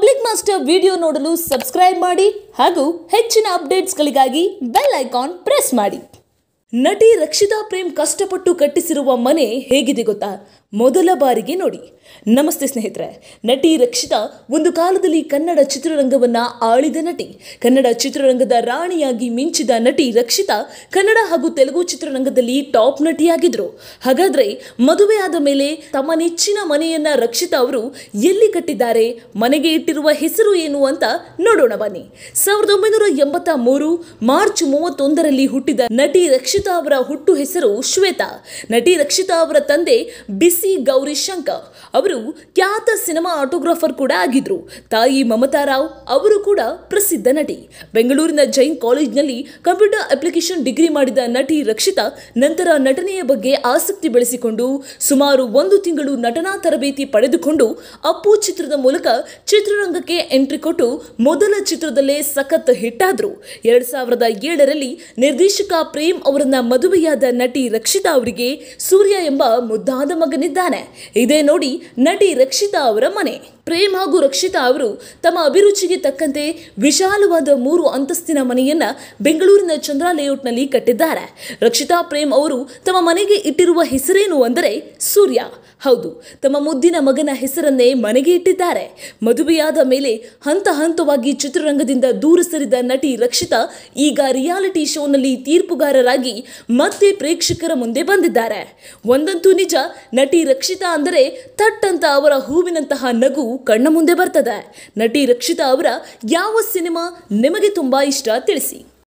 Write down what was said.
Public master video ನೋಡಲು subscribe ಮಾಡಿ ಹಾಗೂ ಹೆಚ್ಚಿನ ಅಪ್ಡೇಟ್ಸ್ಗಳಿಗಾಗಿ ಬೆಲ್ ಐಕಾನ್ ಪ್ರೆಸ್ ಮಾಡಿ. ನಟಿ ರಕ್ಷಿತಾ ಪ್ರೇಮ್ ಕಷ್ಟಪಟ್ಟು ಕಟ್ಟಿಸಿರುವ ಮನೆ ಹೇಗಿದೆ ಗೊತ್ತಾ? ಮೊದಲ ಬಾರಿಗೆ ನೋಡಿ. ನಮಸ್ತೆ ಸ್ನೇಹಿತರೆ. ನಟಿ ರಕ್ಷಿತಾ ಒಂದು ಕಾಲದಲ್ಲಿ ಕನ್ನಡ ಚಿತ್ರರಂಗವನ್ನ ಆಳಿದ ನಟಿ. ಕನ್ನಡ ಚಿತ್ರರಂಗದ ರಾಣಿಯಾಗಿ ಮಿಂಚಿದ ನಟಿ ರಕ್ಷಿತಾ ಕನ್ನಡ ಹಾಗೂ ತೆಲುಗು ಚಿತ್ರರಂಗದಲ್ಲಿ ಟಾಪ್ ನಟಿಯಾಗಿದ್ರು. ಹಾಗಾದ್ರೆ ಆದ ಮೇಲೆ ತಮ್ಮ ನೆಚ್ಚಿನ ಮನೆಯನ್ನ ರಕ್ಷಿತಾ ಅವರು ಎಲ್ಲಿ ಕಟ್ಟಿದ್ದಾರೆ, ಮನೆಗೆ ಇಟ್ಟಿರುವ ಹೆಸರು ಏನು ಅಂತ ನೋಡೋಣ ಬನ್ನಿ. ಸಾವಿರದ ಒಂಬೈನೂರ ಎಂಬತ್ತ ಮೂರು ಮಾರ್ಚ್ ಮೂವತ್ತೊಂದರಲ್ಲಿ ಹುಟ್ಟಿದ ನಟಿ ರಕ್ಷಿತಾ ಅವರ ಹುಟ್ಟು ಹೆಸರು ಶ್ವೇತಾ. ನಟಿ ರಕ್ಷಿತಾ ಅವರ ತಂದೆ ಬಿಸಿ ಗೌರಿ ಶಂಕರ್ ಅವರು ಖ್ಯಾತ ಸಿನಿಮಾ ಆಟೋಗ್ರಾಫರ್ ಕೂಡ ಆಗಿದ್ರು. ತಾಯಿ ಮಮತಾ ರಾವ್ ಅವರು ಕೂಡ ಪ್ರಸಿದ್ಧ ನಟಿ. ಬೆಂಗಳೂರಿನ ಜೈನ್ ಕಾಲೇಜ್ನಲ್ಲಿ ಕಂಪ್ಯೂಟರ್ ಅಪ್ಲಿಕೇಶನ್ ಡಿಗ್ರಿ ಮಾಡಿದ ನಟಿ ರಕ್ಷಿತಾ ನಂತರ ನಟನೆಯ ಬಗ್ಗೆ ಆಸಕ್ತಿ ಬೆಳೆಸಿಕೊಂಡು ಸುಮಾರು ಒಂದು ತಿಂಗಳು ನಟನಾ ತರಬೇತಿ ಪಡೆದುಕೊಂಡು ಅಪ್ಪು ಚಿತ್ರದ ಮೂಲಕ ಚಿತ್ರರಂಗಕ್ಕೆ ಎಂಟ್ರಿ ಕೊಟ್ಟು ಮೊದಲ ಚಿತ್ರದಲ್ಲೇ ಸಖತ್ ಹಿಟ್ ಆದ್ರು. ಎರಡ್ ಸಾವಿರದ ಏಳರಲ್ಲಿ ನಿರ್ದೇಶಕ ಪ್ರೇಮ್ ಅವರನ್ನ ಮದುವೆಯಾದ ನಟಿ ರಕ್ಷಿತಾ ಅವರಿಗೆ ಸೂರ್ಯ ಎಂಬ ಮುದ್ದಾದ ಮಗನಿದ್ದಾನೆ ಇದೇ ನೋಡಿ ನಟಿ ರಕ್ಷಿತಾ ಅವರ ಮನೆ. ಪ್ರೇಮ್ ಹಾಗೂ ರಕ್ಷಿತಾ ಅವರು ತಮ್ಮ ಅಭಿರುಚಿಗೆ ತಕ್ಕಂತೆ ವಿಶಾಲವಾದ ಮೂರು ಅಂತಸ್ತಿನ ಮನೆಯನ್ನ ಬೆಂಗಳೂರಿನ ಚಂದ್ರ ಲೇಔಟ್ನಲ್ಲಿ ಕಟ್ಟಿದ್ದಾರೆ. ರಕ್ಷಿತಾ, ಪ್ರೇಮ್ ಅವರು ತಮ್ಮ ಮನೆಗೆ ಇಟ್ಟಿರುವ ಹೆಸರೇನು ಅಂದರೆ ಸೂರ್ಯ. ಹೌದು, ತಮ್ಮ ಮುದ್ದಿನ ಮಗನ ಹೆಸರನ್ನೇ ಮನೆಗೆ ಇಟ್ಟಿದ್ದಾರೆ. ಮದುವೆಯಾದ ಮೇಲೆ ಹಂತ ಹಂತವಾಗಿ ಚಿತ್ರರಂಗದಿಂದ ದೂರ ಸರಿದ ನಟಿ ರಕ್ಷಿತಾ ಈಗ ರಿಯಾಲಿಟಿ ಶೋನಲ್ಲಿ ತೀರ್ಪುಗಾರರಾಗಿ ಮತ್ತೆ ಪ್ರೇಕ್ಷಕರ ಮುಂದೆ ಬಂದಿದ್ದಾರೆ. ಒಂದಂತೂ ನಿಜ, ನಟಿ ರಕ್ಷಿತಾ ಅಂದರೆ ತಟ್ಟಂತ ಅವರ ಹೂವಿನಂತಹ ನಗು ಕಣ್ಣ ಮುಂದೆ ಬರ್ತದೆ. ನಟಿ ರಕ್ಷಿತಾ ಅವರ ಯಾವ ಸಿನಿಮಾ ನಿಮಗೆ ತುಂಬಾ ಇಷ್ಟ ತಿಳಿಸಿ.